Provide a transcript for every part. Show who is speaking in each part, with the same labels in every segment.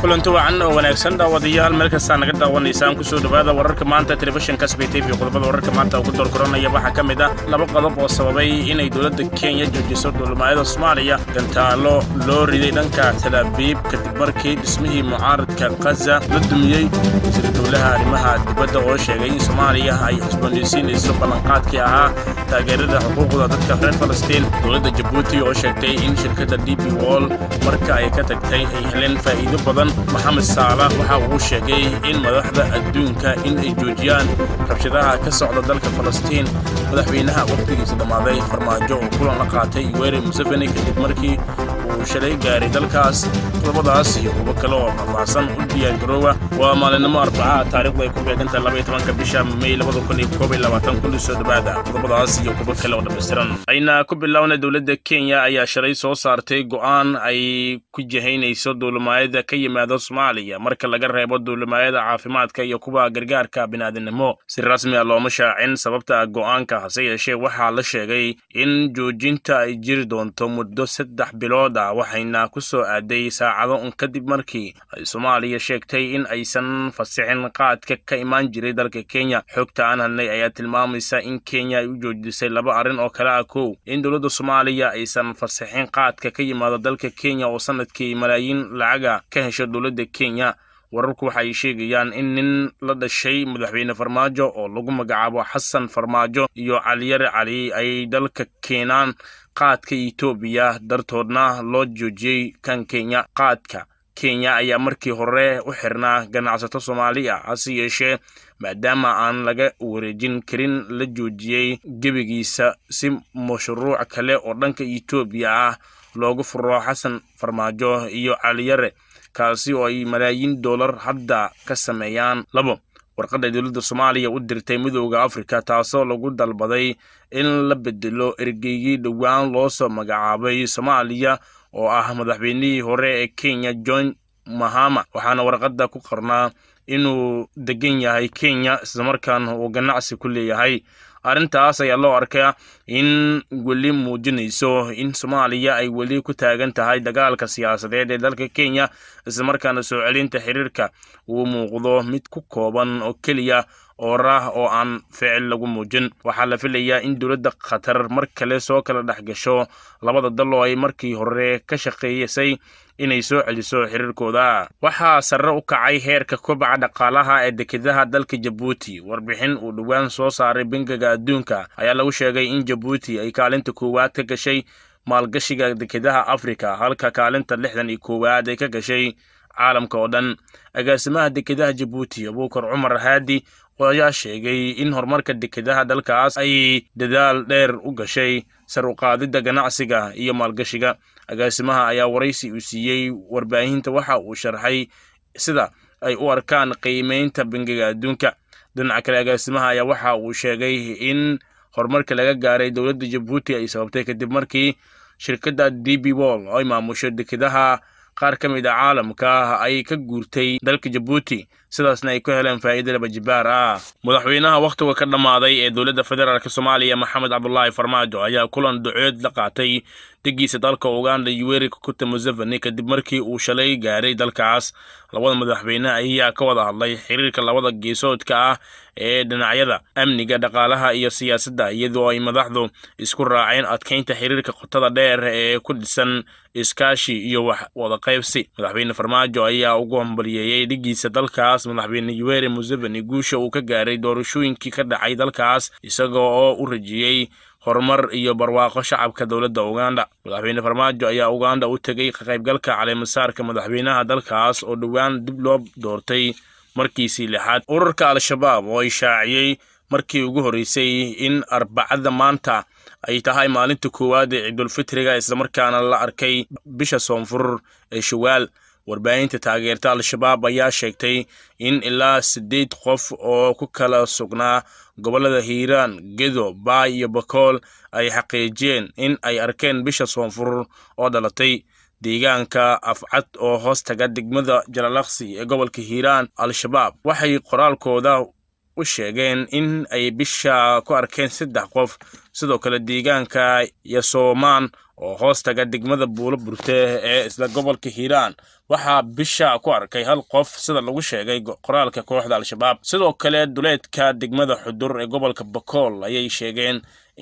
Speaker 1: kulanti wacan oo wanaagsan daawadayaal. Meel kastaa naga daawanaysaan ku soo dhowaada wararka maanta telefishinka sbay tv qodobada wararka maanta ugu doorkoranaya waxaa ka mid ah laba qodob oo sababay inay dowladda kenya joojiso dhulmaayada soomaaliya. Gantaalo loo riday dhanka talaabiib kadib markii dhismihii mucaaradka khaza la dumiyey. Wasiir dowlaha arrimaha dibadda oo sheegay in soomaaliya ay cusboonaysiinayso ballanqaadkii ahaa taageerada xuquuqda dadka reer falastiin. Dowladda jabuuti oo sheegtay in shirkadda d b wol marka ay ka tagtay ay heleen faa'iido badan. Maxamed saala waxa uu sheegay in madaxda adduunka in ay joojiyaan rabshadaha ka socda dalka falastiin. Madaxweynaha wakhtigiisa dhammaaday farmaajo oo kulan la qaatay yoweri museveni kadib markii uu shalay gaaray dalkaas. Qodobadaas iyo kuwo kale oo faahfaahsan u diyaargaroowa waa maalinimo arbacaha taariikhdu ay ku beegantahay bisha may labada kun iyo koob iyo labaatan kulli soo dhowaada qodobadaas iyo kuwo kale oo dhammaystiran ayna ku bilowna dowladda kenya ayaa shalay soo saartay go'aan ay ku jihaynayso duulimaayada ka yimaada soomaaliya. Marka laga reebo duulimaayada caafimaadka iyo kuwa gargaarka bini'aadanimo si rasmi a looma shaacin sababta go'aanka hase yeeshee waxaa la sheegay in joojinta ay jiri doonto muddo saddex bilood ah waxayna ku soo aaday saacado un kadib markii ay soomaaliya sheegtay in aysan fasixin qaadka ka imaan jiray dalka kenya. Xogta aan hadnay ayaa tilmaamaysa in kenya ay u joojisay laba arrin oo kale ah kow. In dowladda soomaaliya aysan fasixin qaadka ka yimaado dalka kenya oo sannadkii malaayiin lacaga ka hesho dowladda kenya wararku waxay sheegayaan in nin la dhashay madaxweyne farmaajo oo lagu magacaabo xasan farmaajo iyo caliyare cali ay dalka keenaan qaadka etoobiya dartoodna loo joojiyey kan kenya qaadka kenya ayaa markii hore u xirnaa ganacsato soomaali ah hase yeeshee maadaama aan laga wareejin karin la joojiyey gebigiisa si mashruuc kale oo dhanka etoobiya ah loogu furo xasan farmaajo iyo caliyare kaasi oo ay malaayiin dollar hadda ka sameeyaan labo. Warqadda dowladda soomaaliya u dirtay midooda afrika taasoo lagu dalbaday in la bedelo ergeygii dhowaan loo soo magacaabay soomaaliya oo ah madaxweynihii hore ee kenya john mahama. Waxaana warqadda ku qornaa inuu degan yahay kenya islamarkaana uu ganacsi ku leeyahay. Arrintaas ayaa loo arkaa in weli muujinayso in soomaaliya ay weli ku taagan tahay dagaalka siyaasadeed ee dalka kenya islamarkaana soo celinta xiriirka uu muuqdo mid ku kooban oo keliya oorah oo aan ficil lagu muujin. Waxaa la filayaa in dowladda khatar mar kale soo kala dhex gasho labada dal oo ay markii hore ka shaqeeysay inay soo celiso xiriirkooda. Waxaa sare u kacay heerka kobaca dhaqaalaha ee dekedaha dalka jabuuti. Warbixin uu dhowaan soo saaray bangiga adduunka ayaa lagu sheegay in jabuuti ay kaalinta koowaad ka gashay maalgashiga dekedaha afrika halka kaalinta lixdan iyo koowaad ay ka gashay caalamka oo dhan. Agaasimaha dekedaha jabuuti abuukar cumar haadi ayaa sheegay in horumarka dekedaha dalkaas ay dadaal dheer u gashay sar uqaadidda ganacsiga iyo maalgashiga. Agaasimaha ayaa waraysi uu siiyey warbaahinta waxa uu sharxay sida ay u arkaan qiimeynta bangiga adduunka. Dhinaca kale agaasimaha ayaa waxa uu sheegay in horumarka laga gaaray dowladda jabuuti ay sababtay kadib markii shirkadda d b oo ay maamusho dekedaha qaar ka mid a caalamka ay ka guurtay dalka jabuuti. Sidaasna ay ku heleen faa'iido laba jibaar ah madaxweynaha wakhtiga ka dhammaaday ee dowladda federaalk soomaaliya maxamed cabdulaahi farmaajo ayaa kulan duceed la qaatay degiisa dalka uganda yoweri kakuta museveni kadib markii uu shalay gaaray dalkaas labada madaxweyne ayaa ka wada hadlay xiriirka labada geesoodka ah ee dhinacyada amniga dhaqaalaha iyo siyaasadda iyadoo ay madaxdu isku raaceen adkeynta xiriirka qotada dheer ee ku dhisan iskaashi iyo wax wada qaybsi. Madaxweyne farmaajo ayaa ugu hambaliyeeyey dhigiisa dalkaas madaxweyne yoweri museveni guusha uu ka gaaray doorashooyinkii ka dhacay dalkaas isaga oo u rajiyey horumar iyo barwaaqo shacabka dowladda uganda. Madaxweyne farmaajo ayaa uganda u tegey ka qaybgalka caleemasaarka madaxweynaha dalkaas oo dhowaan dib loo doortay markiisii lixaad. Ururka al-shabaab oo ay shaaciyey markii ugu horreysay in arbacada maanta ay tahay maalinta koowaad ee ciidulfitriga islamarkaana la arkay bisha soonfur ee shawaal warbaahinta taageerta al-shabaab ayaa sheegtay in ilaa siddeed qof oo ku kala sugnaa gobollada hiiraan gedo baay iyo bakool ay xaqiijiyeen in ay arkeen bisha soonfur oo dhalatay. Deegaanka afcad oo hoos taga degmada jalalaqsi ee gobolka hiiraan al-shabaab waxay qoraalkooda u sheegeen in ay bisha ku arkeen saddex qof sidoo kale deegaanka yasoomaan oo hoos taga degmada buulo burte ee isla gobolka hiiraan waxaa bisha ku arkay hal qof sida lagu sheegay qoraalka kooxda al-shabaab. Sidoo kale duleedka degmada xudur ee gobolka bakool ayay sheegeen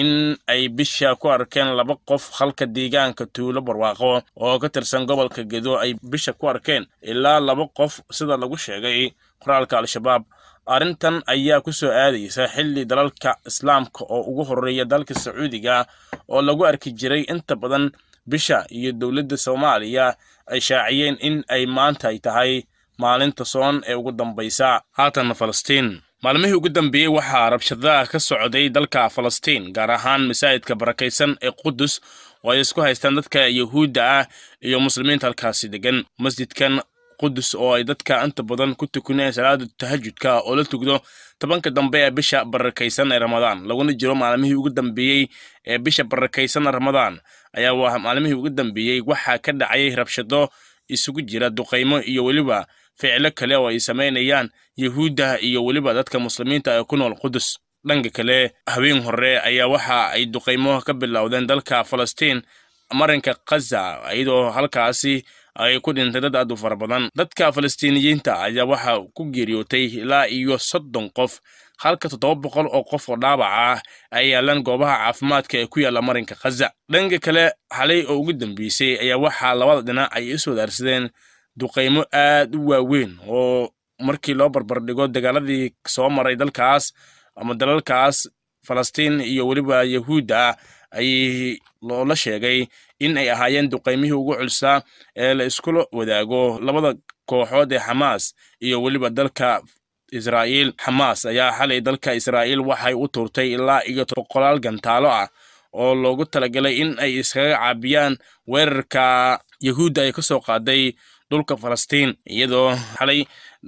Speaker 1: in ay bisha ku arkeen laba qof halka deegaanka tuulo barwaaqo oo ka tirsan gobolka gedo ay bisha ku arkeen ilaa laba qof sida lagu sheegay qoraalka al-shabaab arrintan ayaa ku soo aadaysa xilli dalalka islaamka oo ugu horreeya dalka sacuudiga oo lagu arki jiray inta badan bisha iyo dowladda soomaaliya ay shaaciyeen in ay maanta ay tahay maalinta soon ee ugu dambaysa. Haatanna falastiin. Maalmihii ugu dambeeyey waxaa rabshadaha ka socday dalka falastiin gaar ahaan masaajidka barakaysan ee qudus oo ay isku haystaan dadka yahuudda ah iyo muslimiinta halkaasi degan masjidkan qudus oo ay dadka inta badan ku tukaneen salaada tahajudka oo la tugdo tobanka dambe ee bisha barakaysan ee ramadaan laguna jiro maalmihii ugu dambeeyey ee bisha barakaysan ramadaan. Ayaa maalmihii ugu dambeeyey waxaa ka dhacayay rabshado isugu jira duqaymo iyo weliba ficilo kale oo ay samaynayaan yahuudda iyo weliba dadka muslimiinta ee ku nool qudus dhanka kale habeen hore ayaa waxa ay duqaymo ka bilowdeen dalka falastiin marinka khaza iyadoo halkaasi ay ku dhintay dad aad u fara badan. Dadka falastiiniyiinta ayaa waxaa ku geeriyootay ilaa iyo soddon qof halka toddoba boqol oo qof oo dhaawac ah ay yaalaan goobaha caafimaadka ee ku yaalla marinka khaza dhanka kale xalay oo ugu dambeysay ayaa waxaa labada dhinac ay isu wadaarsadeen duqaymo aad u waaweyn oo markii loo barbardhigo dagaaladii soo maray dalkaas ama dalalkaas falastiin iyo weliba yahuudda loola sheegay in ay ahaayeen duqaymihii ugu culsaa ee la iskula wadaago labada kooxood ee xamaas iyo weliba dalka israa'iil. Xamaas ayaa xalay dalka israa'iil waxay u tuurtay ilaa iyo boqolaal gantaalo ah oo loogu talagalay in ay iskaga caabiyaan weerarka yahuudda ay ka soo qaaday dhulka falastiin iyadoo xalay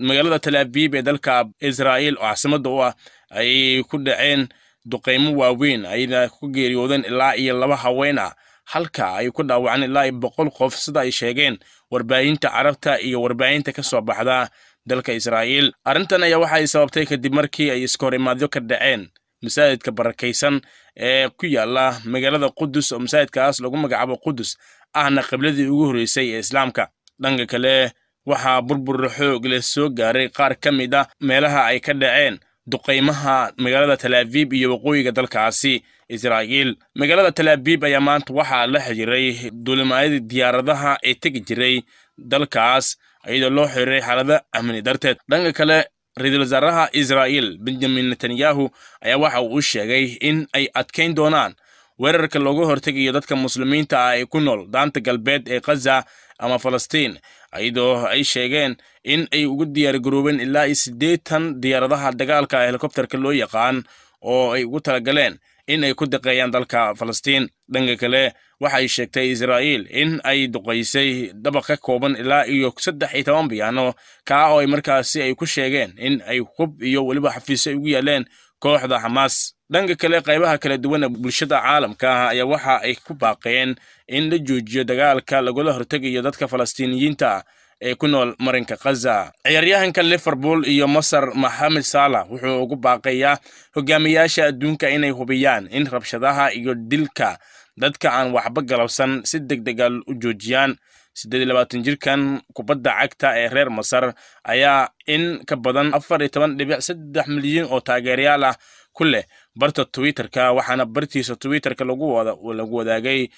Speaker 1: magaalada talaabiib ee dalka israa'iil oo caasimadda u ah ay ku dhaceen duqaymo waaweyn ayna ku geeriyoodeen ilaa iyo laba haween ah. Halka ay ku dhaawaceen ilaa iyo boqol qof sida ay sheegeen warbaahinta carabta iyo warbaahinta ka soo baxda dalka israa'iil. Arrintan ayaa waxay sababtay kadib markii ay iska hor imaadyo ka dhaceen masaajidka barakaysan ee ku yaalla magaalada qudus oo masaajidkaas lagu magacaabo qudus ahna qibladii ugu horreysay ee islaamka. Dhanka kale waxaa burbur xoog leh soo gaaray qaar ka mid a meelaha ay ka dhaceen duqaymaha magaalada talaabiib iyo waqooyiga dalkaasi israa'iil. Magaalada talaabiib ayaa maanta waxaa la xihiray duulimaayadii diyaaradaha ee tegi jiray dalkaas iyadoo loo xiriiray xaalado amni darteed. Dhanka kale ra'iisul wasaaraha israa'iil benjamin netanyahu ayaa waxa uu u sheegay in ay adkayn doonaan. Weerarka looga hortegayo dadka muslimiinta ah ee ku nool daanta galbeed ee khaza ama falastiin iyadoo ay sheegeen in ay ugu diyaargaroobeen ilaa iyo siddeetan diyaaradaha dagaalka helikobterka loo yaqaan oo ay ugu talagaleen in ay ku daqeeyaan dalka falastiin. Dhanka kale waxay sheegtay israa'iil in ay duqaysay dabaq ka kooban ilaa iyo saddex iyo toban biyaano kaa oo ay markaasi ay ku sheegeen in ay hub iyo weliba xafiisyo ugu yaaleen kooxda xamaas dhanka kale qaybaha kala duwan ee bulshada caalamka ah ayaa waxa ay ku baaqeen in la joojiyo dagaalka lagula hortegayo dadka falastiiniyiinta ee ku nool marinka khaza ciyaaryahanka liverpool iyo masar maxamed salah wuxuu ugu baaqayaa hogaamiyaasha adduunka inay hubiyaan in rabshadaha iyo dilka dadka aan waxba galabsan si deg dega u joojiyaan. Siddeed iyo labaatan jirkan kubadda cagta ee reer masar ayaa in ka badan afar iyo toban dhibic saddex milyan oo taageerayaal ah ku leh barta twitterka waxaana bartiisa twitterka lagu wadaagay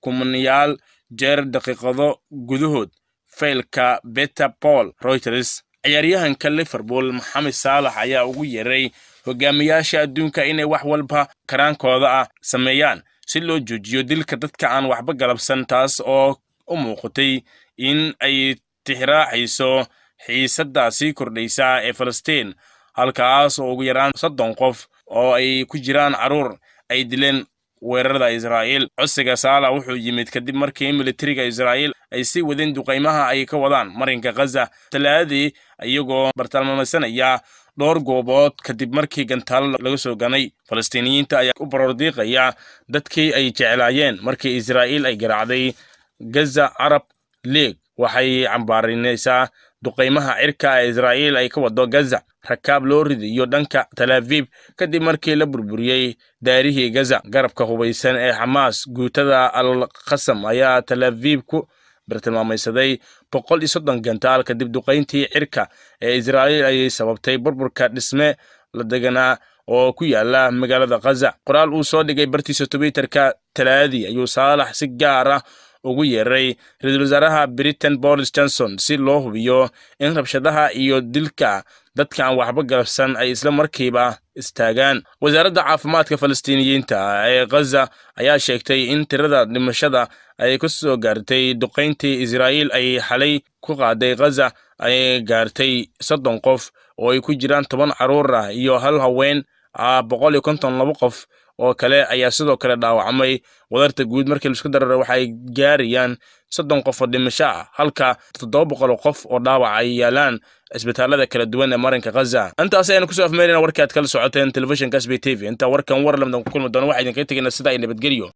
Speaker 1: kumanayaal jeer daqiiqado gudahood. Faylka beta paul reuters ciyaaryahanka liverpool maxamed saalax ayaa ugu yeeray hogaamiyaasha adduunka inay wax walba karaankooda ah sameeyaan si loo joojiyo dilka dadka aan waxba galabsan taas oo u muuqatay in ay tixraacayso xiisadda sii kordhaysa ee falastiin halkaas oo ugu yaraan soddon qof oo ay ku jiraan carruur ay dileen weerarada israa'iil. Codsiga saala wuxuu yimid kadib markii militariga israa'iil ay sii wadeen duqaymaha ay ka wadaan marinka khaza talaadii iyagoo bartilmaamaysanaya dhowr goobood kadib markii gantaalo laga soo ganay falastiiniyiinta ayaa u barordiiqaya dadkii ay jeclaayeen markii israa'iil ay garaacday gaza carab league. Waxay cambaarinaysaa duqaymaha cirka ee israa'iil ay ka wado gaza rakaab loo ridayo dhanka talaaviib kadib markii la burburiyey daarihii gaza. Garabka hubaysan ee xamaas guutada al khasam ayaa talaaviib ku bartilmaamaysaday boqol iyo soddon gantaal kadib duqayntii cirka ee israa'iil ayay sababtay burburka dhisme la deganaa oo ku yaalla magaalada khaza qoraal uu soo dhigay bartiisa twitterka talaadii ayuu saalax si gaar ah ugu yeeray ra'iisul wasaaraha britain boris johnson si loo hubiyo in rabshadaha iyo dilka dadka aan waxba galabsan ay isla markiiba istaagaan. Wasaaradda caafimaadka falastiiniyiinta ee khaza ayaa sheegtay in tirada dhimashada ay ku soo gaartay duqayntii israa'iil ay xalay ku qaaday khaza ay gaartay soddon qof oo ay ku jiraan toban carruur ah iyo hal haween boqol iyo konton labo qof oo kale ayaa sidoo kale dhaawacmay. Wadarta guud markii la isku dararo waxay gaarayaan soddon qof oo dhimasho ah halka toddoba boqol qof oo dhaawac ay yaalaan isbitaalada kala duwan ee marinka khaza intaas ayaan ku soo afmeerina warkaad kala socoteen telefishinka sb t v. Inta warkan war lamdan ku kulmi doono waxaa idinkaga tegayna sida ay nabadgelyo